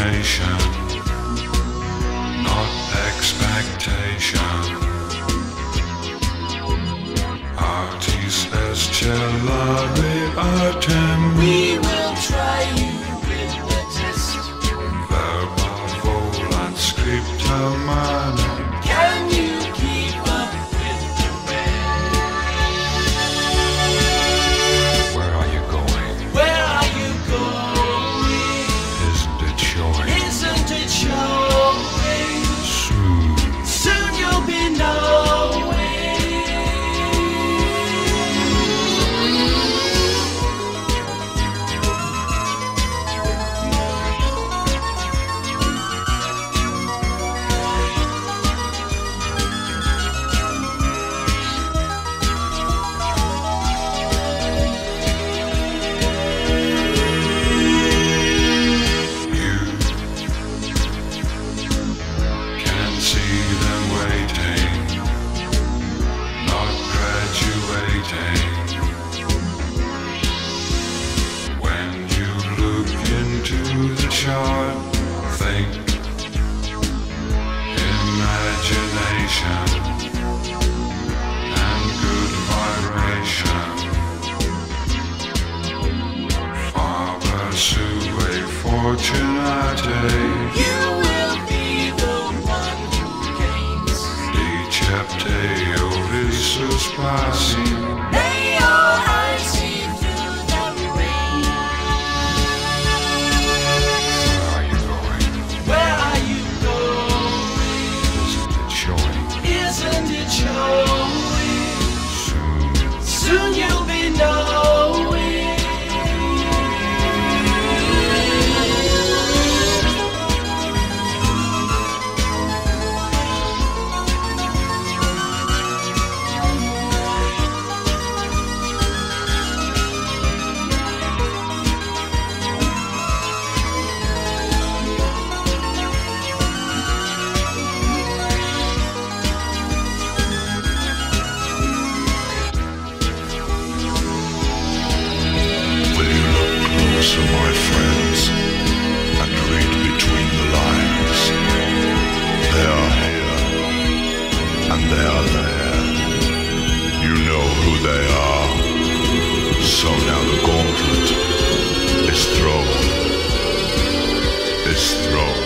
situation, not expectation. Artis as cellare we will try you. vibration and good vibration. Far pursue a fortunate day. You will be the one who gains. Each day of Jesus passing. my friends and read between the lines. They are here and they are there. You know who they are. So now the gauntlet is thrown. Is thrown.